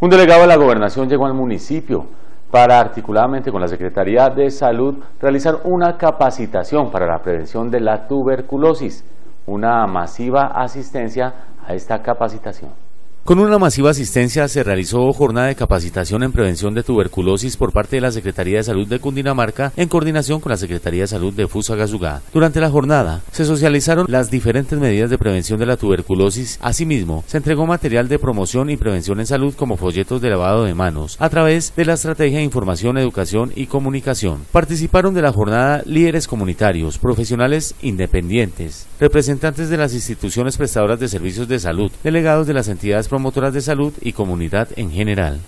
Un delegado de la gobernación llegó al municipio para articuladamente con la Secretaría de Salud realizar una capacitación para la prevención de la tuberculosis, una masiva asistencia a esta capacitación. Con una masiva asistencia se realizó jornada de capacitación en prevención de tuberculosis por parte de la Secretaría de Salud de Cundinamarca en coordinación con la Secretaría de Salud de Fusagasugá. Durante la jornada se socializaron las diferentes medidas de prevención de la tuberculosis. Asimismo, se entregó material de promoción y prevención en salud como folletos de lavado de manos a través de la estrategia de información, educación y comunicación. Participaron de la jornada líderes comunitarios, profesionales independientes, representantes de las instituciones prestadoras de servicios de salud, delegados de las entidades promotoras de salud y comunidad en general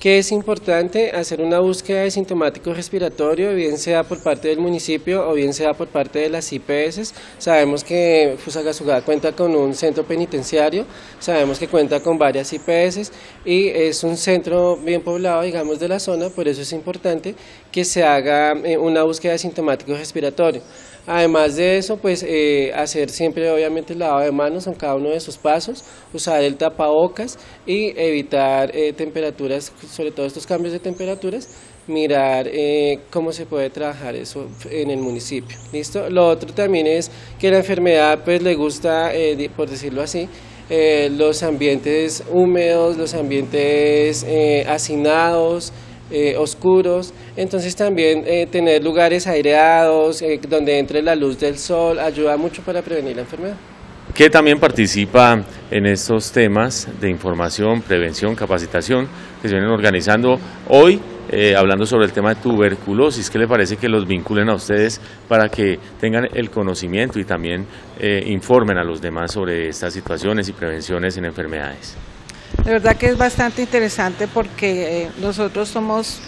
que es importante hacer una búsqueda de sintomático respiratorio, bien sea por parte del municipio o bien sea por parte de las IPS. Sabemos que Fusagasugá cuenta con un centro penitenciario, sabemos que cuenta con varias IPS y es un centro bien poblado, digamos, de la zona, por eso es importante que se haga eh, una búsqueda de sintomático respiratorio. Además de eso, pues eh, hacer siempre obviamente el lavado de manos en cada uno de esos pasos, usar el tapabocas y evitar eh, temperaturas, sobre todo estos cambios de temperaturas, mirar eh, cómo se puede trabajar eso en el municipio. ¿Listo? Lo otro también es que la enfermedad pues le gusta, por decirlo así, los ambientes húmedos, los ambientes hacinados, eh, oscuros, entonces también eh, tener lugares aireados eh, donde entre la luz del sol ayuda mucho para prevenir la enfermedad. ¿Qué también participa en estos temas de información, prevención, capacitación que se vienen organizando hoy, hablando sobre el tema de tuberculosis. ¿Qué le parece que los vinculen a ustedes para que tengan el conocimiento y también informen a los demás sobre estas situaciones y prevenciones en enfermedades? De verdad que es bastante interesante porque eh, nosotros somos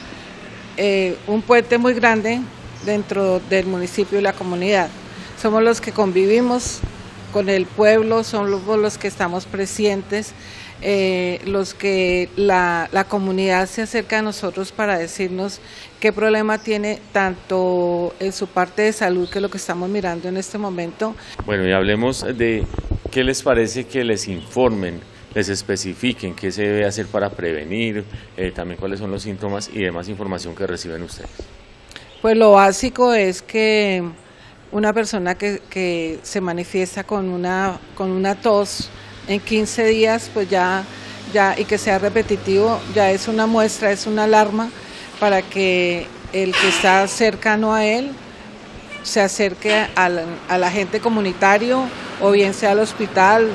eh, un puente muy grande dentro del municipio y la comunidad. Somos los que convivimos con el pueblo, somos los que estamos presentes, eh, los que la, la, comunidad se acerca a nosotros para decirnos qué problema tiene tanto en su parte de salud, que lo que estamos mirando en este momento. Bueno, y hablemos de qué les parece que les informen les especifiquen qué se debe hacer para prevenir, eh, también cuáles son los síntomas y demás información que reciben ustedes. Pues lo básico es que una persona que, que se manifiesta con una, con una tos en 15 días, pues ya, ya, y que sea repetitivo, ya es una muestra, es una alarma para que el que está cercano a él se acerque al, al agente comunitario o bien sea al hospital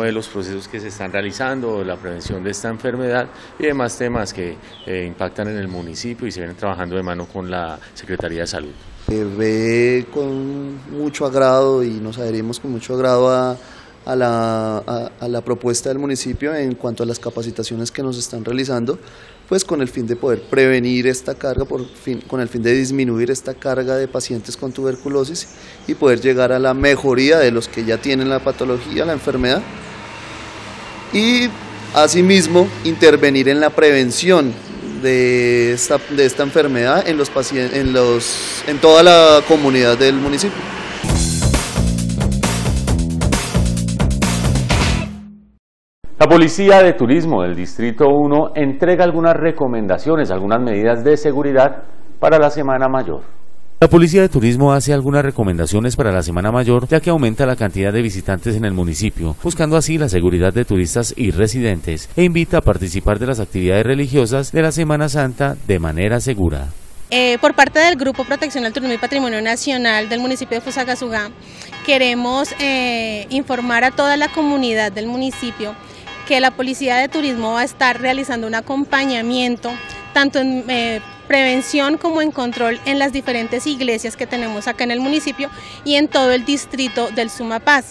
de los procesos que se están realizando, la prevención de esta enfermedad y demás temas que eh, impactan en el municipio y se vienen trabajando de mano con la Secretaría de Salud. ve con mucho agrado y nos adherimos con mucho agrado a, la, propuesta del municipio en cuanto a las capacitaciones que nos están realizando, pues con el fin de poder prevenir esta carga, con el fin de disminuir esta carga de pacientes con tuberculosis y poder llegar a la mejoría de los que ya tienen la patología, la enfermedad, y asimismo intervenir en la prevención de esta, de esta enfermedad en, los en, los, en toda la comunidad del municipio. La Policía de Turismo del Distrito 1 entrega algunas recomendaciones, algunas medidas de seguridad para la Semana Mayor. La Policía de Turismo hace algunas recomendaciones para la Semana Mayor, ya que aumenta la cantidad de visitantes en el municipio, buscando así la seguridad de turistas y residentes, e invita a participar de las actividades religiosas de la Semana Santa de manera segura. Eh, por parte del Grupo Protección al Turismo y Patrimonio Nacional del municipio de Fusagasugá, queremos eh, informar a toda la comunidad del municipio que la Policía de Turismo va a estar realizando un acompañamiento tanto en eh, prevención como en control en las diferentes iglesias que tenemos acá en el municipio y en todo el distrito del Sumapaz.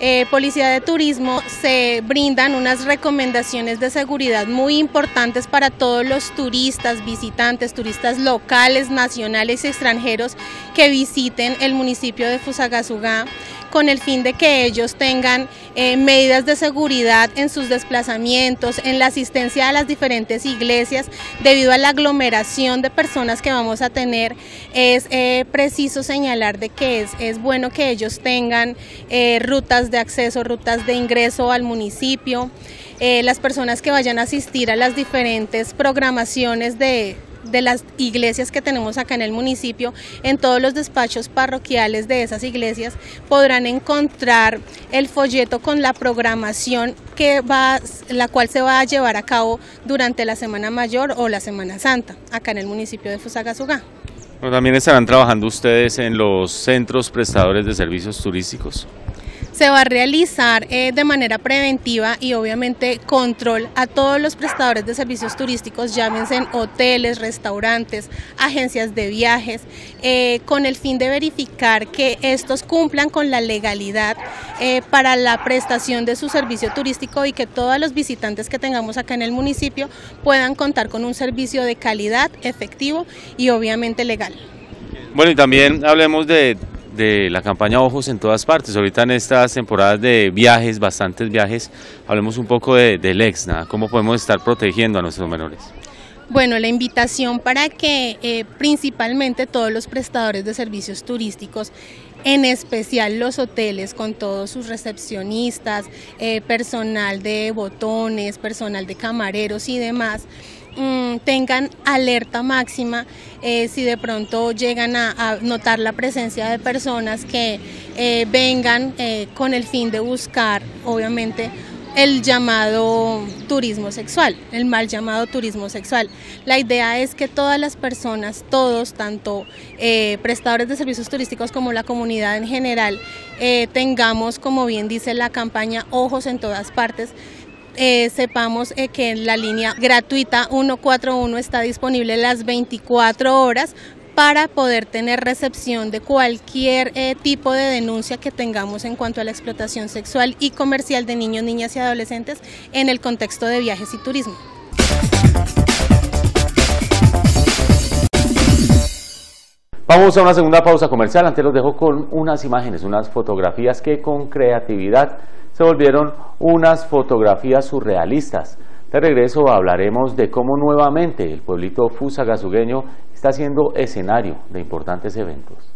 Eh, Policía de Turismo se brindan unas recomendaciones de seguridad muy importantes para todos los turistas, visitantes, turistas locales, nacionales y extranjeros que visiten el municipio de Fusagasugá con el fin de que ellos tengan eh, medidas de seguridad en sus desplazamientos, en la asistencia a las diferentes iglesias, debido a la aglomeración de personas que vamos a tener, es eh, preciso señalar de que es, bueno que ellos tengan eh, rutas de acceso, rutas de ingreso al municipio. las personas que vayan a asistir a las diferentes programaciones de de las iglesias que tenemos acá en el municipio, en todos los despachos parroquiales de esas iglesias podrán encontrar el folleto con la programación que va, la cual se va a llevar a cabo durante la Semana Mayor o la Semana Santa, acá en el municipio de Fusagasugá. también estarán trabajando ustedes en los centros prestadores de servicios turísticos se va a realizar eh, de manera preventiva y obviamente control a todos los prestadores de servicios turísticos, llámense en hoteles, restaurantes, agencias de viajes, eh, con el fin de verificar que estos cumplan con la legalidad eh, para la prestación de su servicio turístico y que todos los visitantes que tengamos acá en el municipio puedan contar con un servicio de calidad, efectivo y obviamente legal. Bueno, y también hablemos de de la campaña Ojos en todas partes. Ahorita en estas temporadas de viajes, bastantes viajes, hablemos un poco de, del EXNA, cómo podemos estar protegiendo a nuestros menores. Bueno, la invitación para que eh, principalmente todos los prestadores de servicios turísticos, en especial los hoteles con todos sus recepcionistas, eh, personal de botones, personal de camareros y demás, Mm, tengan alerta máxima eh, si de pronto llegan a, notar la presencia de personas que eh, vengan eh, con el fin de buscar, obviamente, el llamado turismo sexual, el mal llamado turismo sexual. La idea es que todas las personas, todos, tanto prestadores de servicios turísticos como la comunidad en general, tengamos, como bien dice la campaña, ojos en todas partes, eh, sepamos eh, que la línea gratuita 141 está disponible las 24 horas para poder tener recepción de cualquier eh, tipo de denuncia que tengamos en cuanto a la explotación sexual y comercial de niños, niñas y adolescentes en el contexto de viajes y turismo. Vamos a una segunda pausa comercial. Antes los dejo con unas imágenes, unas fotografías que con creatividad se volvieron unas fotografías surrealistas. De regreso hablaremos de cómo nuevamente el pueblito fusagasugueño está siendo escenario de importantes eventos.